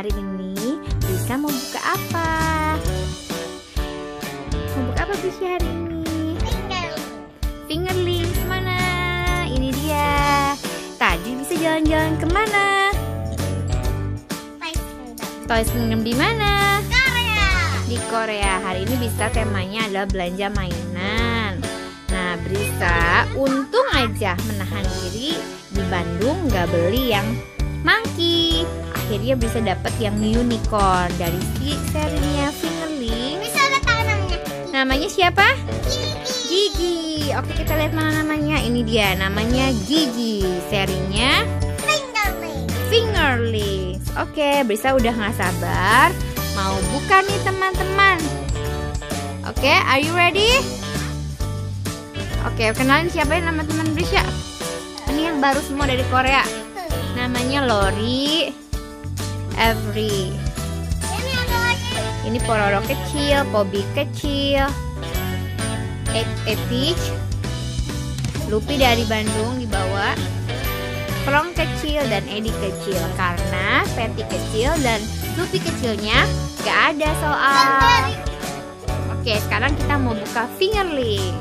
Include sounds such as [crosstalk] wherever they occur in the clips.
hari ini bisa mau buka apa? Mau buka apa bisa hari ini? Fingerling. Fingerling mana? Ini dia. Tadi bisa jalan-jalan ke mana? Toys Kingdom. Toys Kingdom di mana? Korea. Di Korea. Hari ini bisa temanya adalah belanja mainan. Nah, Brisa untung aja menahan diri di Bandung nggak beli yang monkey. Akhirnya bisa dapat yang unicorn dari si serinya Fingerling. Bisa lihat namanya. Namanya siapa? Gigi. Oke, kita lihat mana namanya. Ini dia, namanya Gigi. Serinya Fingerling. Fingerlings. Oke, Brisa udah nggak sabar mau buka nih teman-teman. Oke, are you ready? Oke, kenalin siapa ya nama teman Brisa? Ini yang baru semua dari Korea. Namanya Lori, Every. Ini Pororo kecil, Pobi kecil, E, Peach, Lupi dari Bandung dibawa, Krong kecil dan Edi kecil karena Patty kecil dan Lupi kecilnya gak ada soal. Oke, sekarang kita mau buka fingerling.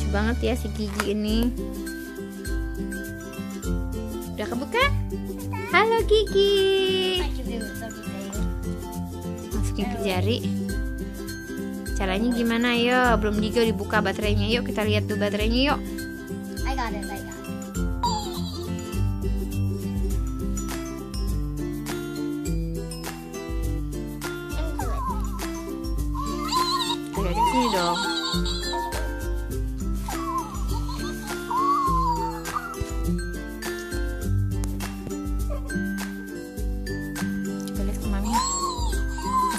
Lucu banget ya si Gigi ini. Udah kebuka? Halo Gigi. Masukin ke jari. Caranya gimana? Ayo, belum juga dibuka baterainya. Yuk kita lihat tuh baterainya yuk. I dong.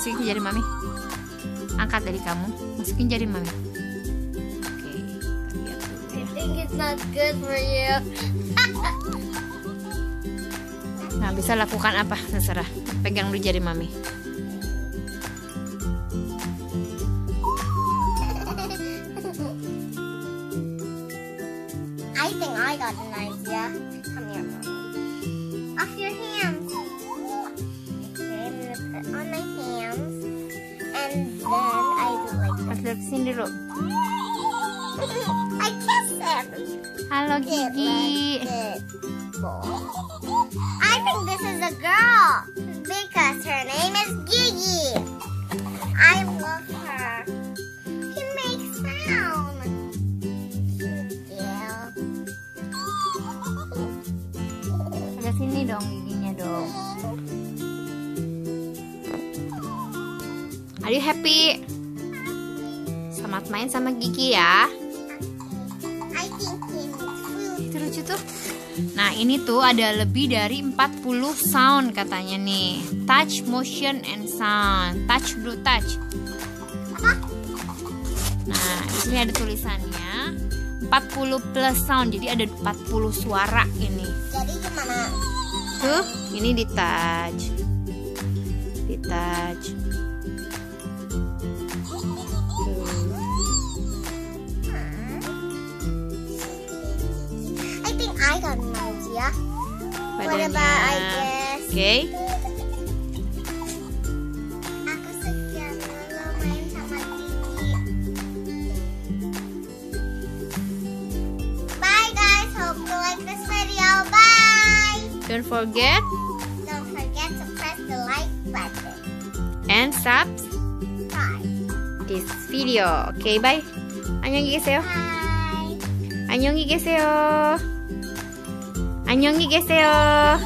Masukin ke jari mami. Angkat dari kamu. Masukin jari mami. Oke, lihat dulu I ya. think it's not good for you. [laughs] Nah, bisa lakukan apa? Terserah. Pegang dulu jari mami. I think I got an idea. Like Pas lihat sini dulu. this. I kiss him. Get Gigi. I think this is a girl because her name is Gigi. I love her. She makes sound. Yeah. Lihat sini dong giginya dong. Are you happy? Selamat main sama Gigi ya. Itu lucu tuh. Nah, ini tuh ada lebih dari 40 sound katanya nih. Touch, motion, and sound. Touch, bro, touch. Nah, di sini ada tulisannya 40 plus sound. Jadi ada 40 suara ini. Jadi gimana? Tuh, ini di touch. Di touch. this video. Bye. Don't forget Don't forget to press the like button. and subscribe Bye. this video. Oke, bye. 안녕히 계세요. Bye. 안녕히 계세요. 안녕히 계세요.